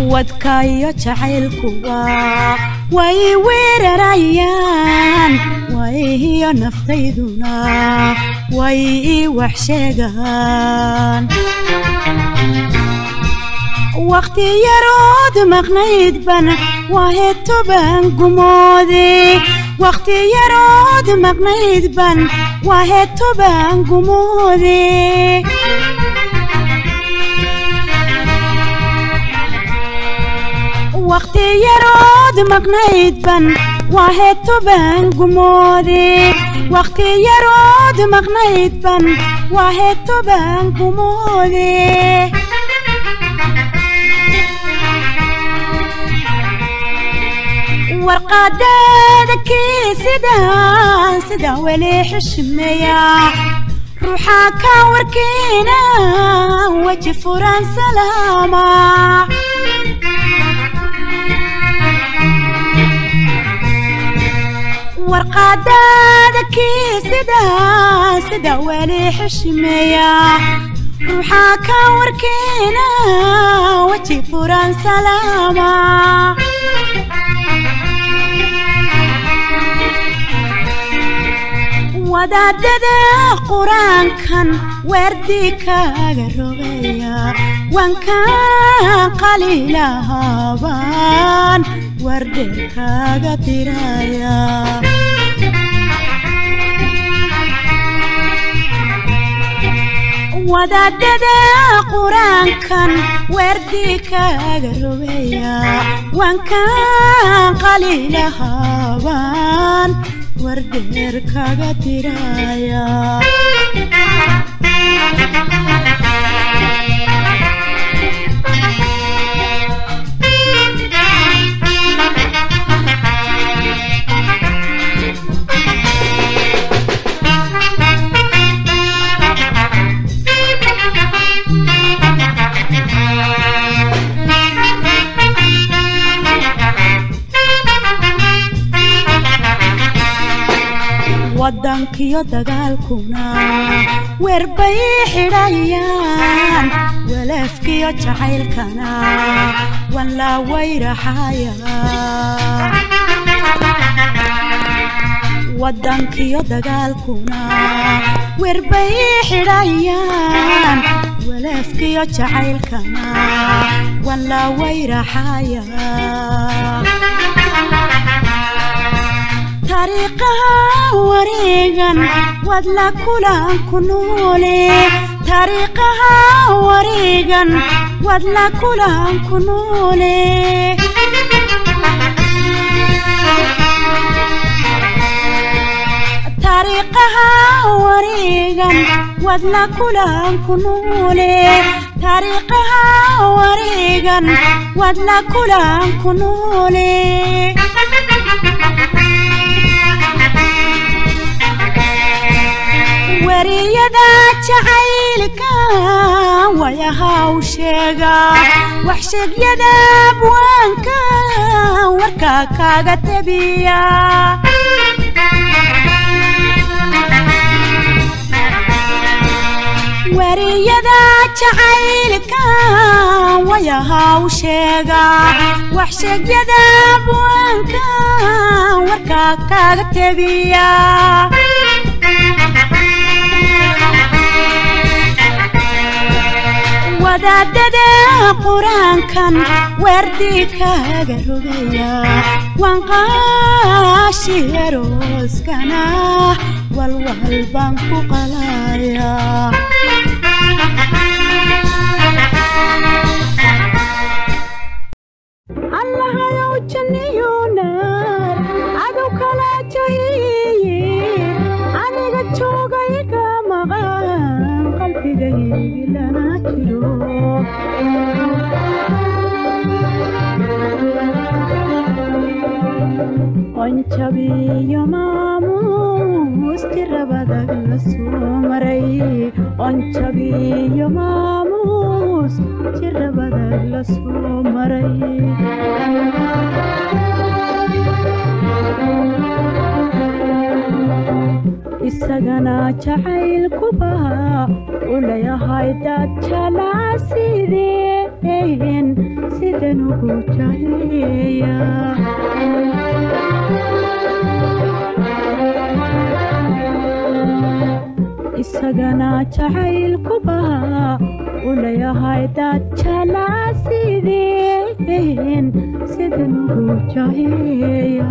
wadka iyo jacaylkuwa way weerarayaan way iyo naftayduna way ii wax sheegaan. Waqti yarood maqnayd ban wahe toban gumoode waqti yarood maqnayd ban wahe toban gumoode يرود مقنيت بن واحد تبان جموري وقت يرود مقنيت بن واحد تبان جموري ورقادك سدا سدا ولي حشميا روحك وركينا وجه فرنسا لاما warqadaada kii sidaan sida weli xushmeeya ruuxaa ka warkiina weji furan salaama. Wadaadada qur'aankan weerdii kaaga rogaya wankaan qalilahaabaan wardheer kaaga diraya wadaadada qur'aankan weerdii kaaga rogaya wankaan qalilahaabaan wardheer kaga diraya wadankiyo dagaalkuna weerbay xidhayaan walaafkiyo jacaylkana wan la wayraxaya wadankiyo dagaalkuna weerbay xidhayaan walaafkiyo jacaylkana wan la wayraxaya taariiqaha wareegan wad la kulan ku noole taariiqaha wareegan wad la kulan ku noole taariiqaha wareegan wad la kulan ku noole taariiqaha wareegan wad la kulan ku noole sheega wax sheegyada abwaanka warka kaaga tabiya wariyada jacaylka wayahaw sheega wax sheegyada abwaanka warka kaaga tabiya wadaadada qur'aankan weerdii kaaga rogaya. Waan qaashi arooskana walwal baan ku qalaya onjabiyo maamuus tirabadag la soo maray onjabiyo maamuus tirabadag la soo maray isagana jacaylkuba u sidan ugu jaheeya isagana jacaylkuba u leeyahay dad jalaasideen sidan ugu jaheeya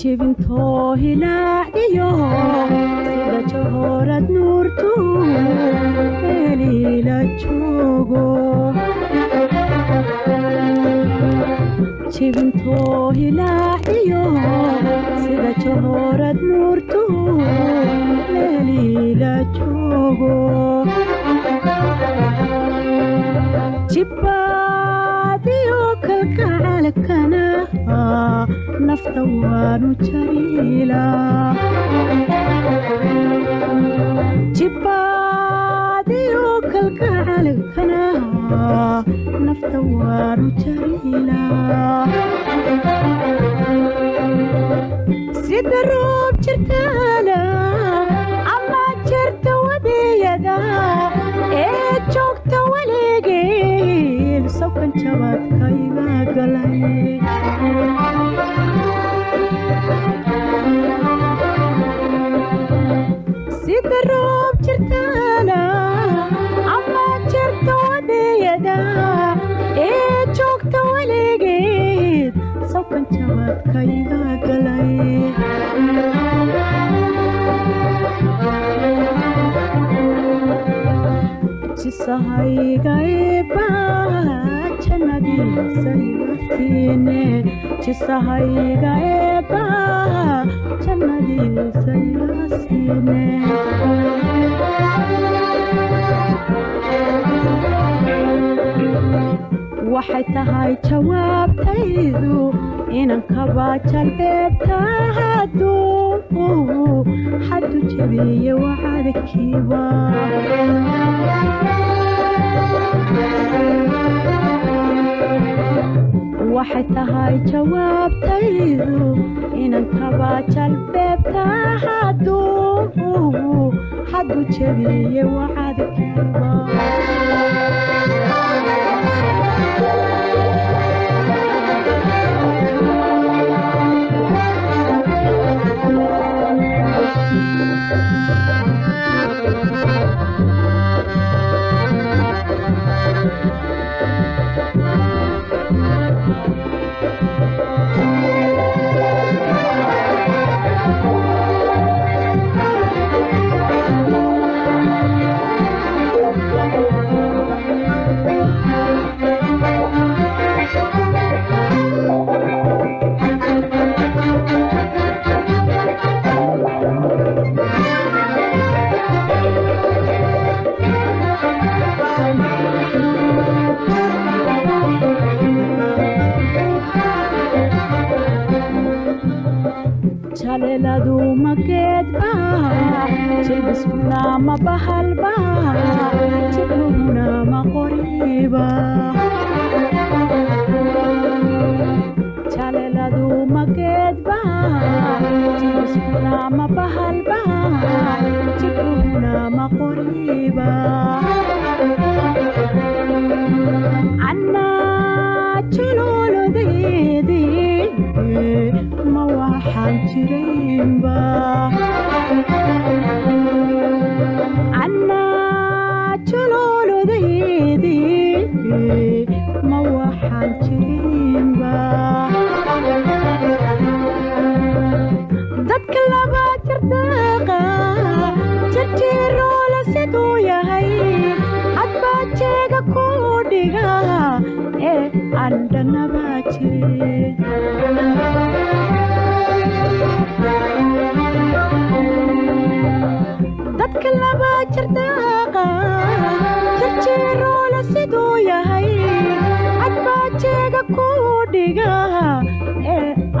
jibintoo hilaaciyo sida jahoorad nuurtu eliila joogo jibintoo hilaaciyo sida jahoorad nuurtu eliila joogo kalgacaalkana nafta waanu jarilajibaadiyo kalgacaalkana nafta waanu jarilaa sida roob jirtaala सहाय गए नदी सही हसीने छिसहाय गए नदी सही हसीने waxay tahay inankabaajal beebtaa hadduu xaddu jabeeye wacadakiiba waxay tahay jawaabtaydu inan kabaajal beebtaa hadduu xaddu jabeeye wacadakiiba نعمة بها البها تكون نعمة قريبة تالي دو ما كيد بها تكون نعمة بها البها تكون نعمة قريبة عنا تلول دي دي ما واحد جريمبه dadka laba jir daaqa jarjeeroola siduu yahay cadbaajeega ku dhiga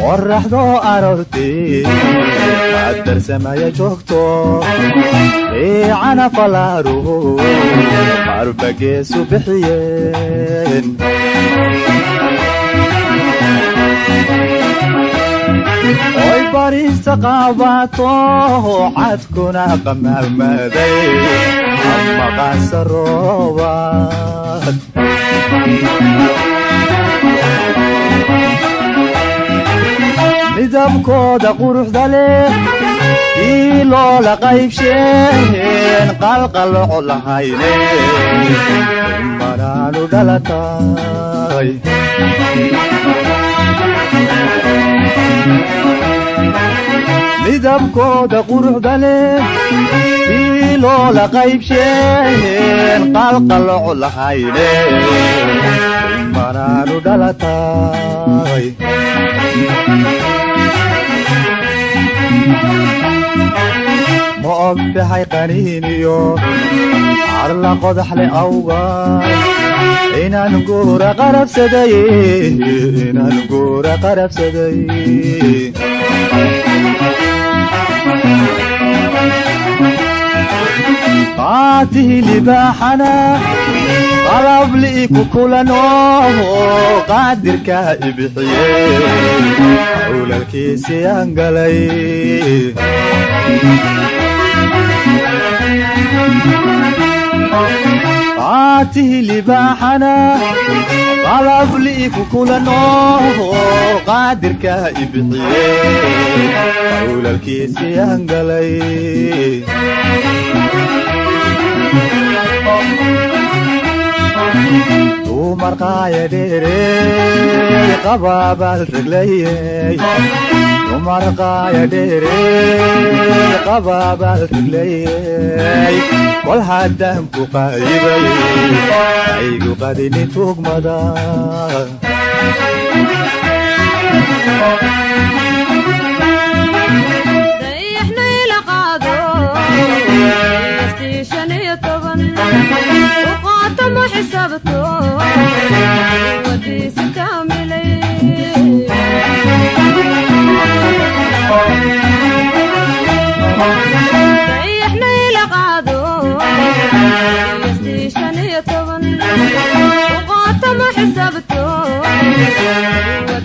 qoraxdo aroortii darsamaya joogto fiicana falaaruhu arbageesu bixiyeen oy bariista qaabato cadkuna qamaamaday amaqaasa roobaad midabkooda quruxda leh ii loola qaybsheen qalqaloco lahayne manaanu dhalatay midabkooda quruxda leh loola qaybsheen qalqaloco lahayne manaanu dhalatay ma og tahay qaniiniyo carla qodaxle awga. Inaan guura qarabsaday qaatihi libaaxana qalabli ku kulano qaadirka ibixiye. Howlalkiisii aan galay qaatihi libaaxana qalabli ku kulano qaadirka ibixiye. Howlalkiisii aan galay dumar qaaya dheere qabaabal regleyey dumar qaaya dheere qabaabal regleyey kol haddaan ku qaayibay aygu qadini tugmada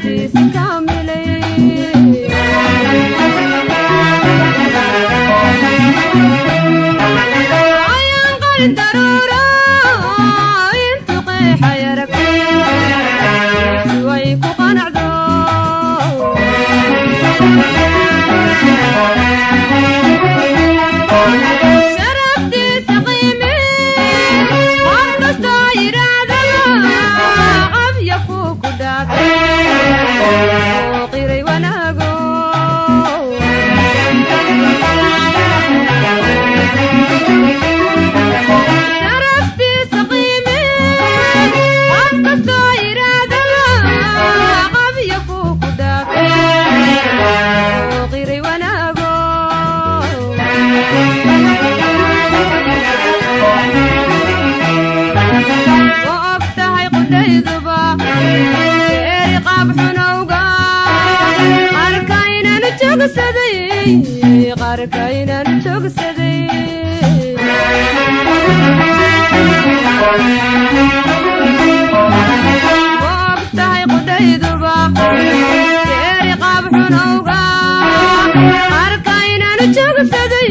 this qarkaynan jogsaday ogtahay qudhayduba geeri qabxunowga qarkaynan jogsaday